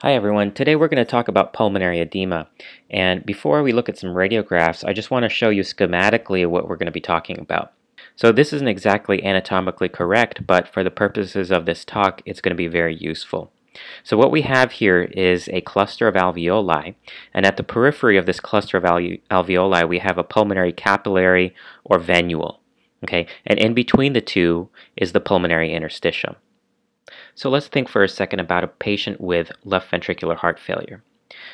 Hi everyone, today we're going to talk about pulmonary edema. And before we look at some radiographs, I just want to show you schematically what we're going to be talking about. So this isn't exactly anatomically correct, but for the purposes of this talk, it's going to be very useful. So what we have here is a cluster of alveoli, and at the periphery of this cluster of alveoli, we have a pulmonary capillary or venule. Okay, and in between the two is the pulmonary interstitium. So let's think for a second about a patient with left ventricular heart failure.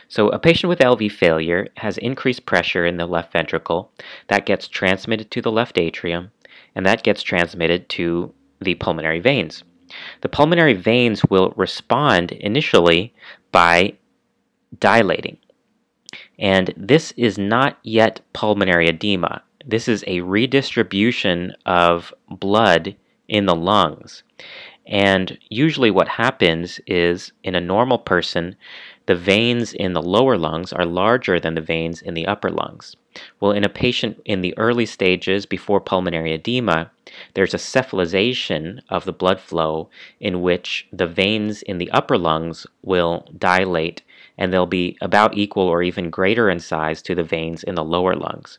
So a patient with LV failure has increased pressure in the left ventricle that gets transmitted to the left atrium and that gets transmitted to the pulmonary veins. The pulmonary veins will respond initially by dilating. And this is not yet pulmonary edema. This is a redistribution of blood in the lungs. And usually, what happens is in a normal person, the veins in the lower lungs are larger than the veins in the upper lungs. Well, in a patient in the early stages before pulmonary edema, there's a cephalization of the blood flow in which the veins in the upper lungs will dilate and they'll be about equal or even greater in size to the veins in the lower lungs.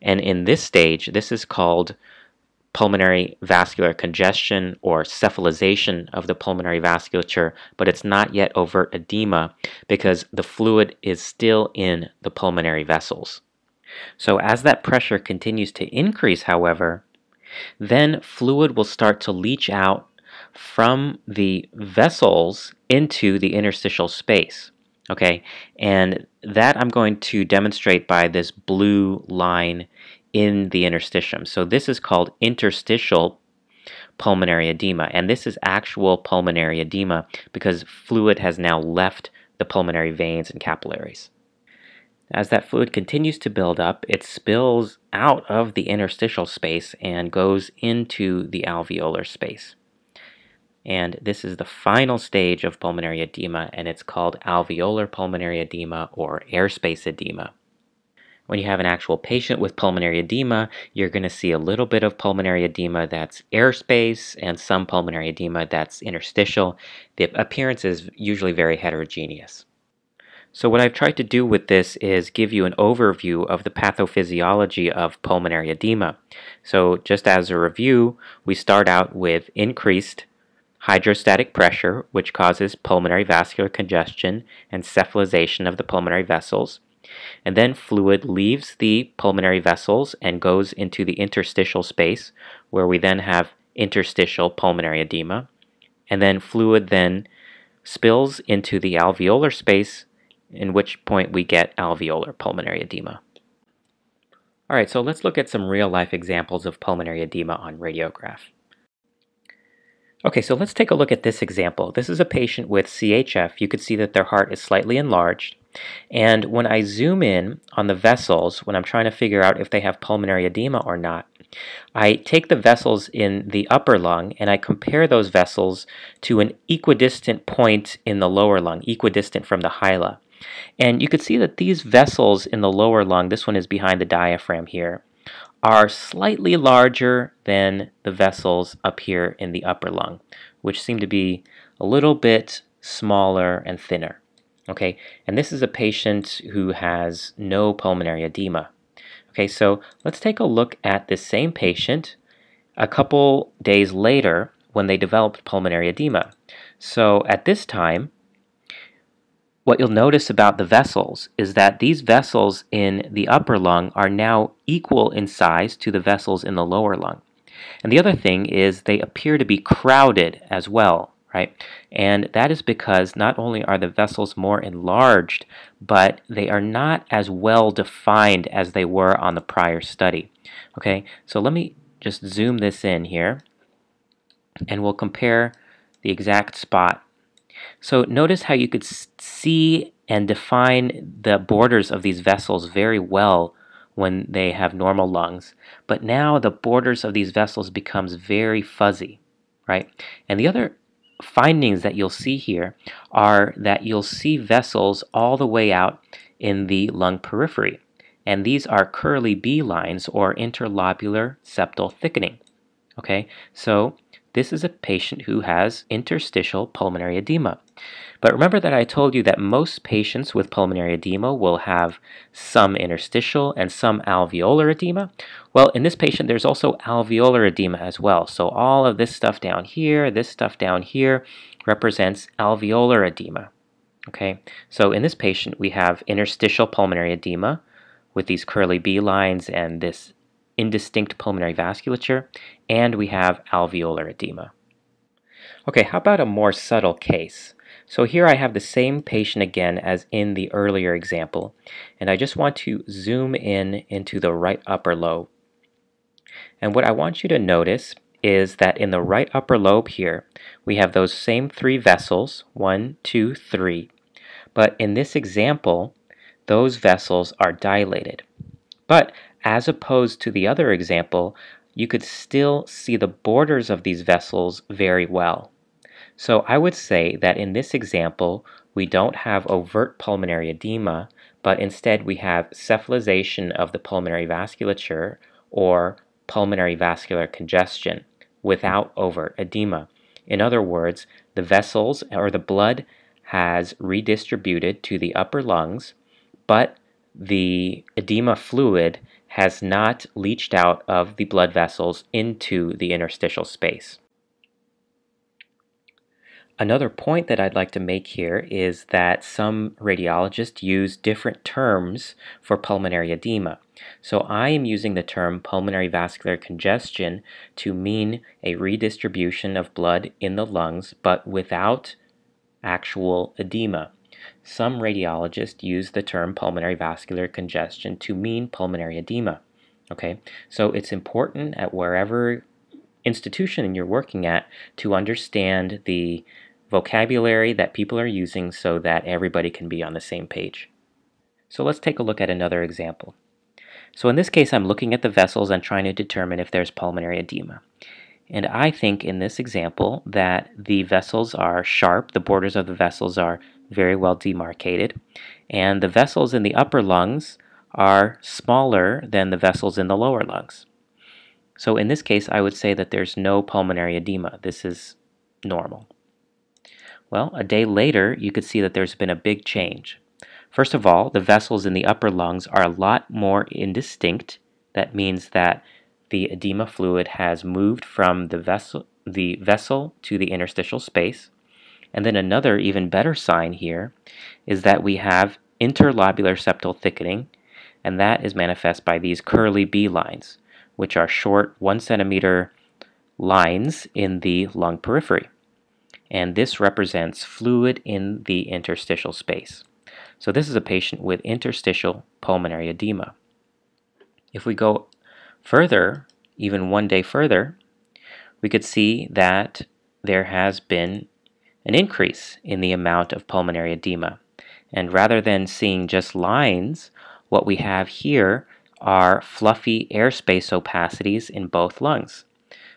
And in this stage, this is called pulmonary vascular congestion or cephalization of the pulmonary vasculature, but it's not yet overt edema because the fluid is still in the pulmonary vessels. So, as that pressure continues to increase, however, then fluid will start to leach out from the vessels into the interstitial space. Okay, and that I'm going to demonstrate by this blue line in the interstitium. So this is called interstitial pulmonary edema, and this is actual pulmonary edema because fluid has now left the pulmonary veins and capillaries. As that fluid continues to build up, it spills out of the interstitial space and goes into the alveolar space. And this is the final stage of pulmonary edema, and it's called alveolar pulmonary edema or airspace edema. When you have an actual patient with pulmonary edema, you're going to see a little bit of pulmonary edema that's airspace and some pulmonary edema that's interstitial. The appearance is usually very heterogeneous. So what I've tried to do with this is give you an overview of the pathophysiology of pulmonary edema. So just as a review, we start out with increased hydrostatic pressure, which causes pulmonary vascular congestion and cephalization of the pulmonary vessels. And then fluid leaves the pulmonary vessels and goes into the interstitial space, where we then have interstitial pulmonary edema. And then fluid then spills into the alveolar space, in which point we get alveolar pulmonary edema. All right, so let's look at some real life examples of pulmonary edema on radiograph. Okay, so let's take a look at this example. This is a patient with CHF. You can see that their heart is slightly enlarged. And when I zoom in on the vessels, when I'm trying to figure out if they have pulmonary edema or not, I take the vessels in the upper lung and I compare those vessels to an equidistant point in the lower lung, equidistant from the hila. And you can see that these vessels in the lower lung, this one is behind the diaphragm here, are slightly larger than the vessels up here in the upper lung, which seem to be a little bit smaller and thinner. Okay, and this is a patient who has no pulmonary edema. Okay, so let's take a look at this same patient a couple days later when they developed pulmonary edema. So at this time, what you'll notice about the vessels is that these vessels in the upper lung are now equal in size to the vessels in the lower lung. And the other thing is they appear to be crowded as well right? And that is because not only are the vessels more enlarged, but they are not as well defined as they were on the prior study. Okay, so let me just zoom this in here and we'll compare the exact spot. So notice how you could see and define the borders of these vessels very well when they have normal lungs. But now the borders of these vessels becomes very fuzzy, right? And the other findings that you'll see here are that you'll see vessels all the way out in the lung periphery. And these are Kerley B lines or interlobular septal thickening. Okay, so this is a patient who has interstitial pulmonary edema. But remember that I told you that most patients with pulmonary edema will have some interstitial and some alveolar edema. Well, in this patient, there's also alveolar edema as well. So all of this stuff down here, this stuff down here, represents alveolar edema. Okay, so in this patient, we have interstitial pulmonary edema with these Kerley B lines and this indistinct pulmonary vasculature, and we have alveolar edema. Okay, how about a more subtle case? So here I have the same patient again as in the earlier example, and I just want to zoom in into the right upper lobe. And what I want you to notice is that in the right upper lobe here, we have those same three vessels, one, two, three. But in this example, those vessels are dilated. But as opposed to the other example, you could still see the borders of these vessels very well. So I would say that in this example, we don't have overt pulmonary edema, but instead we have cephalization of the pulmonary vasculature or pulmonary vascular congestion without overt edema. In other words, the vessels or the blood has redistributed to the upper lungs, but the edema fluid has not leached out of the blood vessels into the interstitial space. Another point that I'd like to make here is that some radiologists use different terms for pulmonary edema. So I am using the term pulmonary vascular congestion to mean a redistribution of blood in the lungs but without actual edema. Some radiologists use the term pulmonary vascular congestion to mean pulmonary edema. Okay, so it's important at wherever institution you're working at to understand the vocabulary that people are using so that everybody can be on the same page. So let's take a look at another example. So in this case, I'm looking at the vessels and trying to determine if there's pulmonary edema. And I think in this example that the vessels are sharp, the borders of the vessels are very well demarcated, and the vessels in the upper lungs are smaller than the vessels in the lower lungs. So in this case, I would say that there's no pulmonary edema. This is normal. Well, a day later, you could see that there's been a big change. First of all, the vessels in the upper lungs are a lot more indistinct. That means that the edema fluid has moved from the vessel, the vessel to the interstitial space. And then another even better sign here is that we have interlobular septal thickening, and that is manifest by these Kerley B lines, which are short one centimeter lines in the lung periphery. And this represents fluid in the interstitial space. So this is a patient with interstitial pulmonary edema. If we go Further, even one day further, we could see that there has been an increase in the amount of pulmonary edema. And rather than seeing just lines, what we have here are fluffy airspace opacities in both lungs.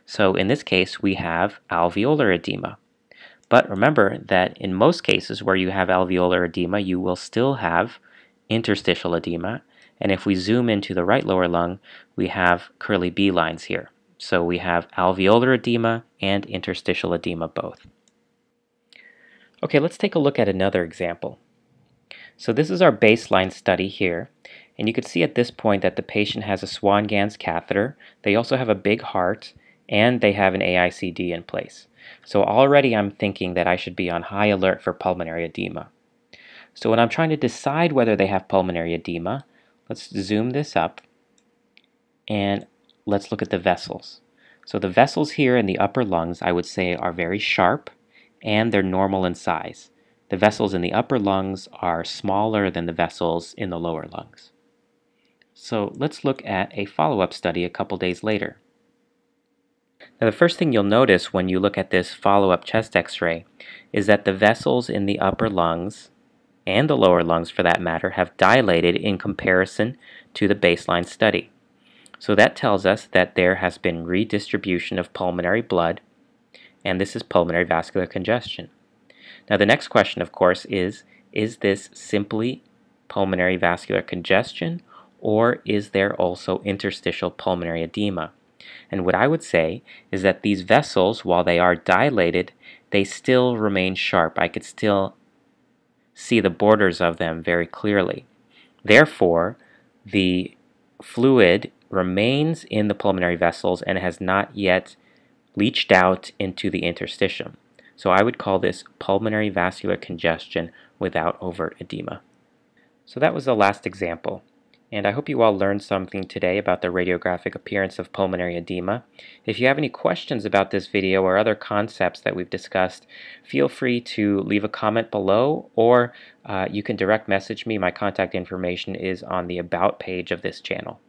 So in this case, we have alveolar edema. But remember that in most cases where you have alveolar edema, you will still have interstitial edema, and if we zoom into the right lower lung, we have Kerley B lines here. So we have alveolar edema and interstitial edema both. Okay, let's take a look at another example. So this is our baseline study here. And you can see at this point that the patient has a Swan-Ganz catheter. They also have a big heart and they have an AICD in place. So already I'm thinking that I should be on high alert for pulmonary edema. So when I'm trying to decide whether they have pulmonary edema, Let's zoom this up and let's look at the vessels. So the vessels here in the upper lungs, I would say, are very sharp and they're normal in size. The vessels in the upper lungs are smaller than the vessels in the lower lungs. So let's look at a follow-up study a couple days later. Now the first thing you'll notice when you look at this follow-up chest x-ray is that the vessels in the upper lungs and the lower lungs for that matter, have dilated in comparison to the baseline study. So that tells us that there has been redistribution of pulmonary blood, and this is pulmonary vascular congestion. Now the next question, of course, is, is this simply pulmonary vascular congestion, or is there also interstitial pulmonary edema? And what I would say is that these vessels, while they are dilated, they still remain sharp. I could still see the borders of them very clearly. Therefore, the fluid remains in the pulmonary vessels and has not yet leached out into the interstitium. So I would call this pulmonary vascular congestion without overt edema. So that was the last example. And I hope you all learned something today about the radiographic appearance of pulmonary edema. If you have any questions about this video or other concepts that we've discussed, feel free to leave a comment below or uh, you can direct message me. My contact information is on the About page of this channel.